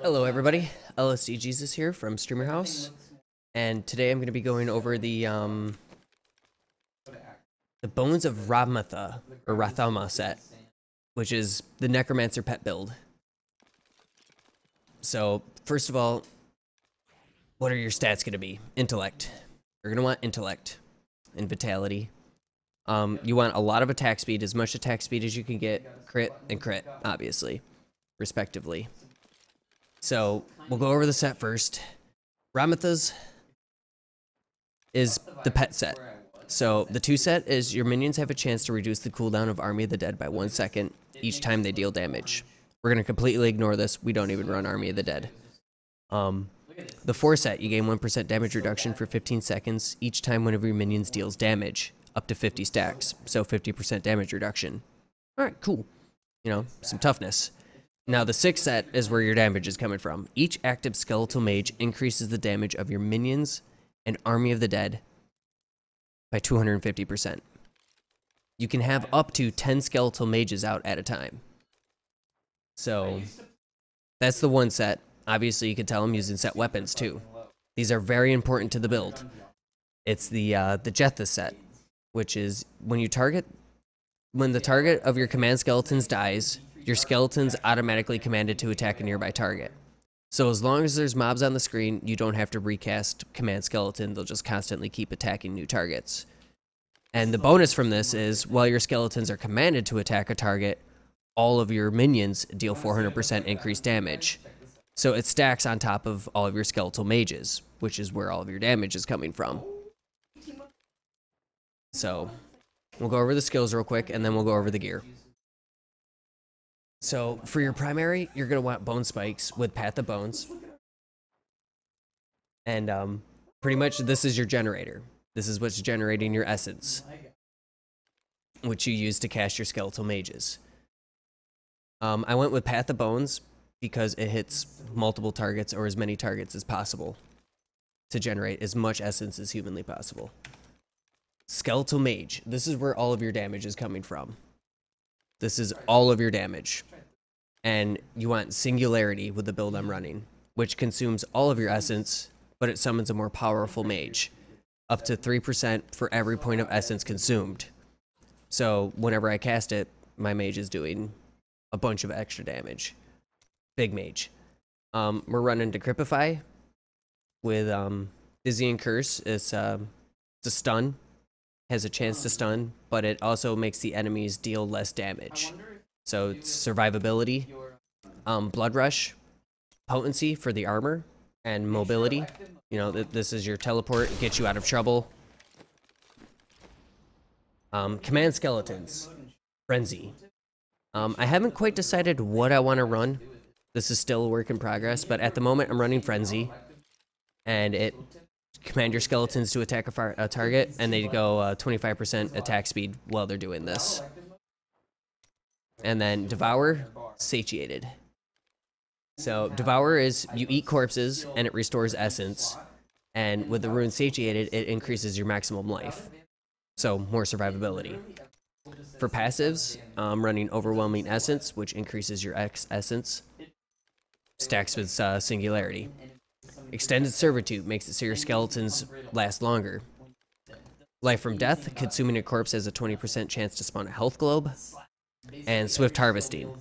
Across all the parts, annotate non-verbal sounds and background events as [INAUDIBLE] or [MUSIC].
Hello, everybody. LSD Jesus here from Streamer House, and today I'm going to be going over the um, the Bones of Ramatha or Rathama set, which is the Necromancer pet build. So, first of all, what are your stats going to be? Intellect. You're going to want intellect and vitality. Um, you want a lot of attack speed, as much attack speed as you can get, crit and crit, obviously, respectively. So we'll go over the set first. Ramatha's is the pet set. So the two set is your minions have a chance to reduce the cooldown of Army of the Dead by one second each time they deal damage. We're gonna completely ignore this. We don't even run Army of the Dead. Um, the four set, you gain 1% damage reduction for 15 seconds each time one of your minions deals damage, up to 50 stacks, so 50% damage reduction. Alright, cool. You know, some toughness. Now, the sixth set is where your damage is coming from. Each active skeletal mage increases the damage of your minions and Army of the Dead by 250%. You can have up to 10 skeletal mages out at a time. So, that's the one set. Obviously, you can tell I'm using set weapons too. These are very important to the build. It's the uh, the Jethus set, which is when you target, when the target of your command skeletons dies, your skeleton's automatically commanded to attack a nearby target. So as long as there's mobs on the screen, you don't have to recast command skeleton, they'll just constantly keep attacking new targets. And the bonus from this is, while your skeletons are commanded to attack a target, all of your minions deal 400% increased damage. So it stacks on top of all of your skeletal mages, which is where all of your damage is coming from. So, we'll go over the skills real quick, and then we'll go over the gear. So for your primary, you're gonna want bone spikes with Path of Bones. And um, pretty much this is your generator. This is what's generating your essence, which you use to cast your skeletal mages. Um, I went with Path of Bones because it hits multiple targets or as many targets as possible to generate as much essence as humanly possible. Skeletal Mage. This is where all of your damage is coming from. This is all of your damage. And you want Singularity with the build I'm running, which consumes all of your essence, but it summons a more powerful mage. Up to 3% for every point of essence consumed. So whenever I cast it, my mage is doing a bunch of extra damage. Big mage. Um, we're running Decrepify with um, Dizzying Curse. It's, uh, it's a stun has a chance to stun, but it also makes the enemies deal less damage. So it's survivability, um, blood rush, potency for the armor, and mobility. You know, th this is your teleport, get you out of trouble. Um, command skeletons, frenzy. Um, I haven't quite decided what I want to run. This is still a work in progress, but at the moment I'm running frenzy, and it command your skeletons to attack a, a target, and they go 25% uh, attack speed while they're doing this. And then Devour, Satiated. So Devour is you eat corpses, and it restores essence. And with the rune Satiated, it increases your maximum life. So more survivability. For passives, I'm running Overwhelming Essence, which increases your X essence. Stacks with uh, Singularity. Extended Servitude makes it so your skeletons last longer. Life from Death, consuming a corpse has a 20% chance to spawn a health globe. And Swift Harvesting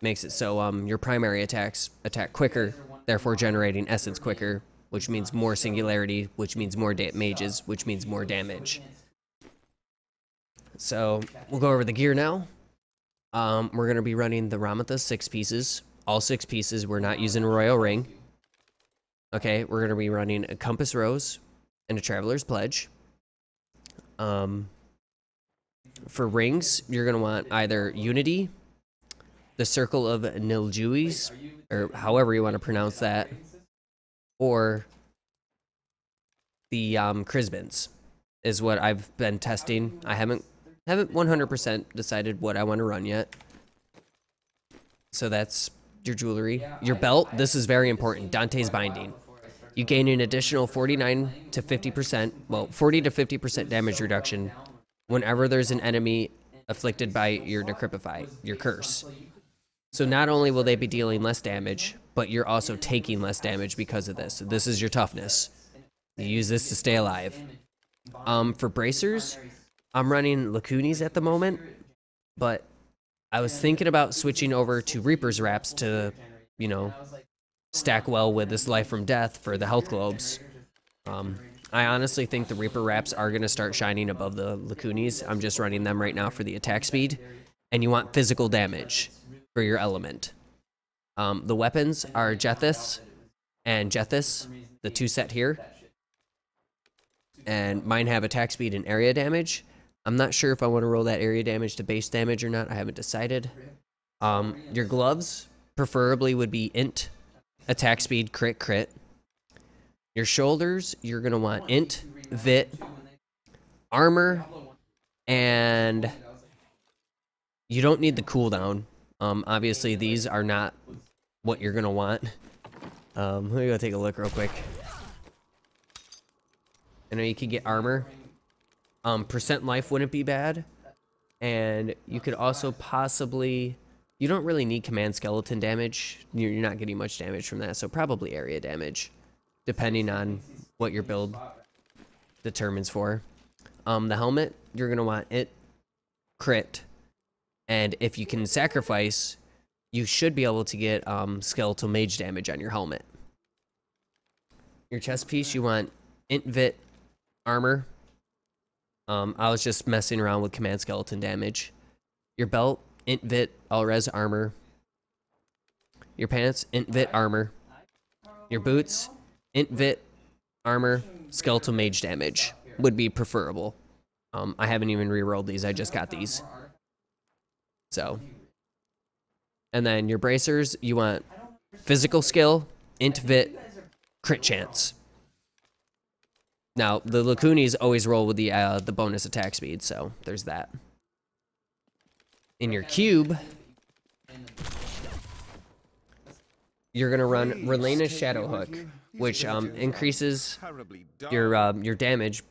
makes it so um, your primary attacks attack quicker, therefore generating essence quicker, which means more singularity, which means more mages, which means more damage. So we'll go over the gear now. Um, we're going to be running the Ramatha six pieces. All six pieces. We're not using Royal Ring. Okay, we're going to be running a Compass Rose and a Traveler's Pledge. Um, for rings, you're going to want either Unity, the Circle of Niljuis, or however you want to pronounce that, or the um, Krysbins is what I've been testing. I haven't haven't 100% decided what I want to run yet. So that's your jewelry. Your belt, this is very important. Dayntee's Binding you gain an additional 49 to 50%, well, 40 to 50% damage reduction whenever there's an enemy afflicted by your Decrepify, your curse. So not only will they be dealing less damage, but you're also taking less damage because of this. So This is your toughness. You use this to stay alive. Um, for bracers, I'm running Lacunis at the moment, but I was thinking about switching over to Reaper's Wraps to, you know, stack well with this Life from Death for the health globes. Um, I honestly think the Reaper Wraps are going to start shining above the Lacunis. I'm just running them right now for the attack speed. And you want physical damage for your element. Um, the weapons are Jethys and Jethys, the two set here. And mine have attack speed and area damage. I'm not sure if I want to roll that area damage to base damage or not. I haven't decided. Um, your gloves preferably would be int, attack speed, crit, crit. Your shoulders, you're going to want int, vit, armor, and you don't need the cooldown. Um, obviously, these are not what you're going to want. Um, let me go take a look real quick. I know you could get armor. Um, percent life wouldn't be bad. And you could also possibly... You don't really need command skeleton damage. You're, you're not getting much damage from that, so probably area damage. Depending on what your build determines for. Um, the helmet, you're going to want it, crit, and if you can sacrifice, you should be able to get um, skeletal mage damage on your helmet. Your chest piece, you want int vit armor, um, I was just messing around with command skeleton damage. Your belt, int vit, all res armor. Your pants, int vit armor. Your boots, int vit armor, skeletal mage damage would be preferable. Um, I haven't even re-rolled these, I just got these. So. And then your bracers, you want physical skill, int vit, crit chance. Now, the Lacunis always roll with the uh, the bonus attack speed, so there's that. In your cube, you're gonna run Reilena's Shadow Hook, which um, increases your um, your damage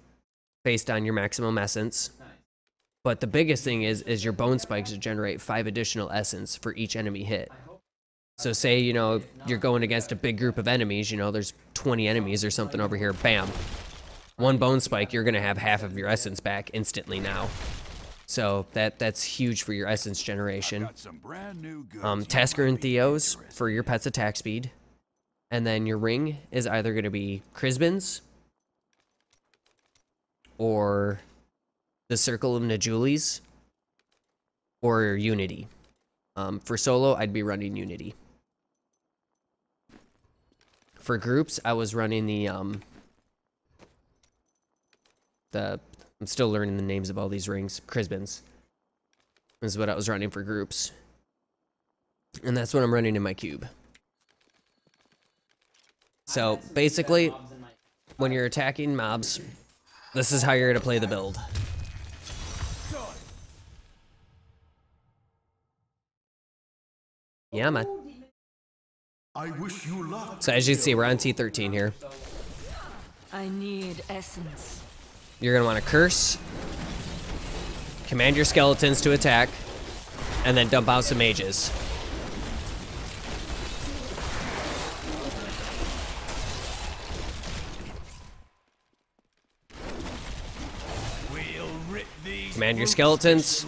based on your maximum essence. But the biggest thing is is your bone spikes generate five additional essence for each enemy hit. So say you know you're going against a big group of enemies, you know there's 20 enemies or something over here, bam, one bone spike, you're going to have half of your essence back instantly now. So that that's huge for your essence generation. Um, Tasker and Theos for your pet's attack speed. And then your ring is either going to be Krysbin's or the Circle of Najuli's or Unity. Um, for solo, I'd be running Unity. For groups, I was running the um, the I'm still learning the names of all these rings. Krysbins. This is what I was running for groups. And that's what I'm running in my cube. So basically, when you're attacking mobs, this is how you're going to play the build. Yeah, man. So as you can see, we're on T13 here. I need essence. You're going to want to curse, command your skeletons to attack, and then dump out some mages. Command your skeletons.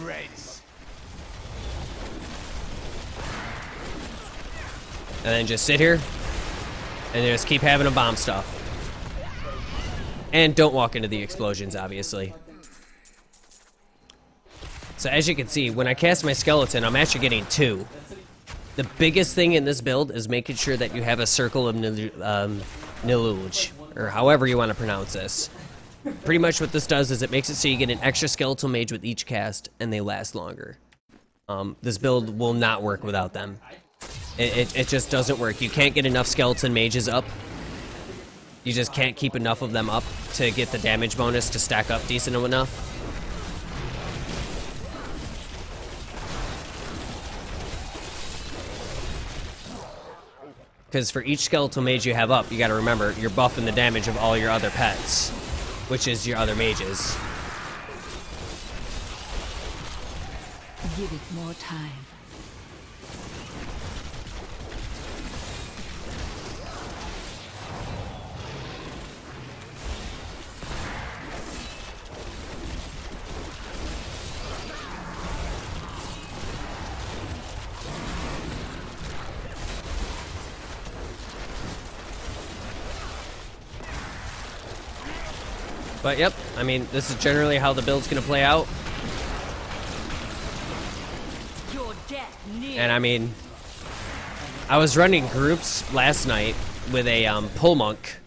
And then just sit here and just keep having a bomb stuff. And don't walk into the explosions, obviously. So as you can see, when I cast my skeleton, I'm actually getting two. The biggest thing in this build is making sure that you have a circle of Nil um, Niluj, or however you want to pronounce this. Pretty much what this does is it makes it so you get an extra skeletal mage with each cast, and they last longer. Um, this build will not work without them. It, it, it just doesn't work. You can't get enough skeleton mages up you just can't keep enough of them up to get the damage bonus to stack up decent enough. Because for each skeletal mage you have up, you gotta remember, you're buffing the damage of all your other pets, which is your other mages. Give it more time. But yep, I mean, this is generally how the build's gonna play out. Your death near. And I mean, I was running groups last night with a um, pull monk,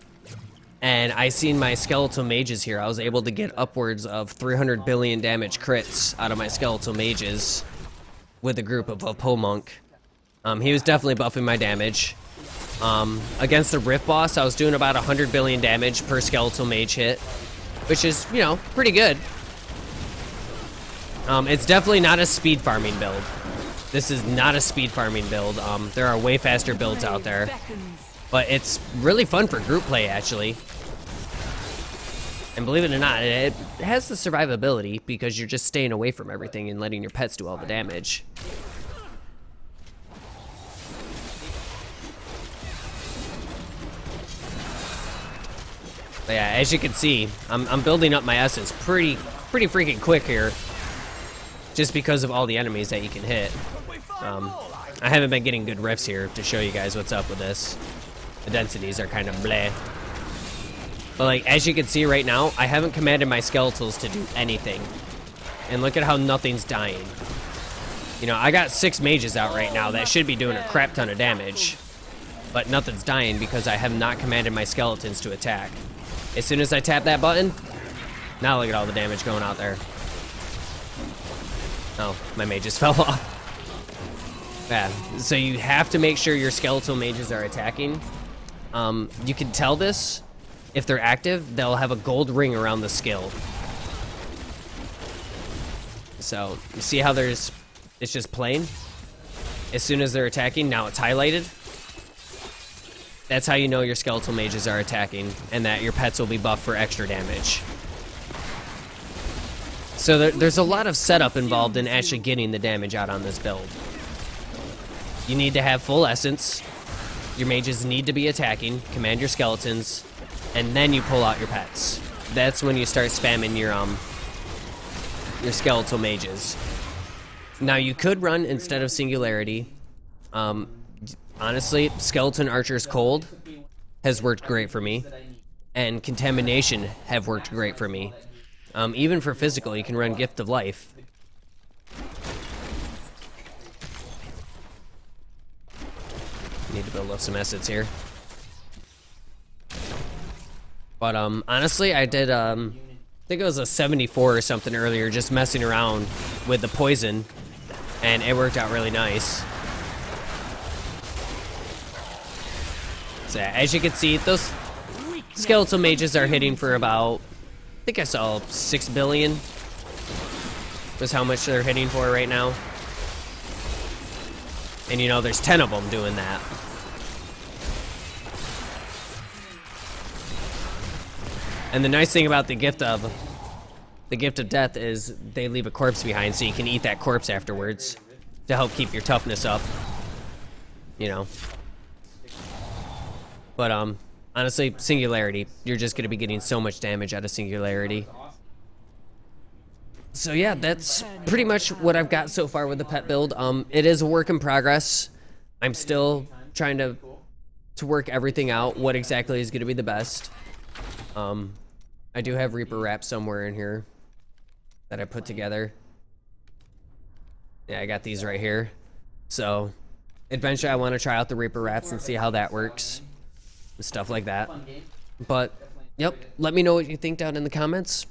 and I seen my skeletal mages here. I was able to get upwards of 300 billion damage crits out of my skeletal mages with a group of a pull monk. Um, he was definitely buffing my damage. Um, against the Rift boss, I was doing about 100 billion damage per skeletal mage hit, which is, you know, pretty good. Um, it's definitely not a speed farming build. This is not a speed farming build. Um, there are way faster builds out there, but it's really fun for group play actually. And believe it or not, it has the survivability because you're just staying away from everything and letting your pets do all the damage. But yeah, as you can see, I'm, I'm building up my essence pretty pretty freaking quick here. Just because of all the enemies that you can hit. Um, I haven't been getting good riffs here to show you guys what's up with this. The densities are kind of bleh. But like, as you can see right now, I haven't commanded my skeletals to do anything. And look at how nothing's dying. You know, I got six mages out right now that should be doing a crap ton of damage. But nothing's dying because I have not commanded my skeletons to attack. As soon as I tap that button, now look at all the damage going out there. Oh, my mages [LAUGHS] fell off. Yeah, so you have to make sure your skeletal mages are attacking. Um, you can tell this if they're active, they'll have a gold ring around the skill. So, you see how there's, it's just plain? As soon as they're attacking, now it's highlighted. That's how you know your skeletal mages are attacking, and that your pets will be buffed for extra damage. So there, there's a lot of setup involved in actually getting the damage out on this build. You need to have full essence. Your mages need to be attacking, command your skeletons, and then you pull out your pets. That's when you start spamming your um your skeletal mages. Now you could run instead of singularity. Um, honestly, skeleton archer's cold has worked great for me, and contamination have worked great for me. Um, even for physical, you can run gift of life. Need to build up some assets here. But um, honestly, I did um, I think it was a 74 or something earlier, just messing around with the poison, and it worked out really nice. So as you can see, those skeletal mages are hitting for about, I think I saw 6 billion was how much they're hitting for right now. And you know, there's 10 of them doing that. And the nice thing about the gift of the gift of death is they leave a corpse behind so you can eat that corpse afterwards to help keep your toughness up. You know. But um honestly, singularity, you're just going to be getting so much damage out of singularity. So yeah, that's pretty much what I've got so far with the pet build. Um it is a work in progress. I'm still trying to to work everything out what exactly is going to be the best. Um, I do have Reaper Wrap somewhere in here that I put together. Yeah, I got these right here. So, eventually I want to try out the Reaper Wraps and see how that works. Stuff like that. But, yep, let me know what you think down in the comments.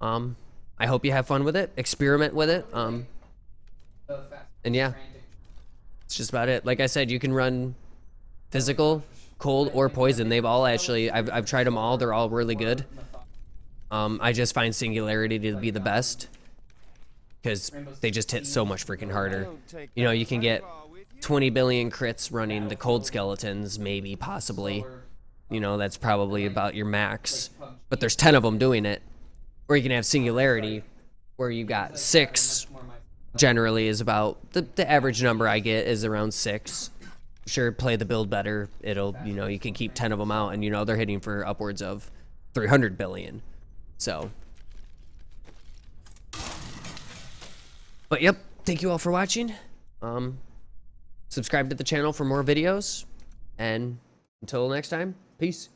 Um, I hope you have fun with it. Experiment with it. Um, and yeah, it's just about it. Like I said, you can run physical, cold, or poison. They've all actually, I've, I've tried them all. They're all really good. Um, I just find Singularity to be the best because they just hit so much freaking harder. You know, you can get 20 billion crits running the cold skeletons, maybe, possibly. You know, that's probably about your max. But there's 10 of them doing it. Or you can have Singularity, where you got six, generally, is about the, the average number I get is around six sure play the build better it'll you know you can keep 10 of them out and you know they're hitting for upwards of 300 billion so but yep thank you all for watching um subscribe to the channel for more videos. And until next time peace